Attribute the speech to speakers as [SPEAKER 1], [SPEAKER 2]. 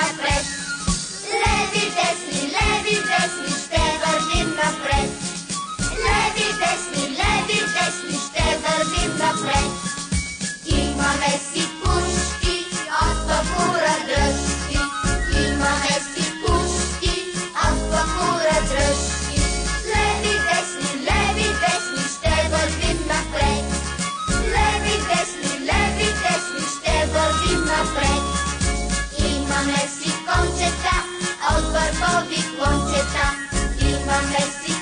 [SPEAKER 1] más Let's see.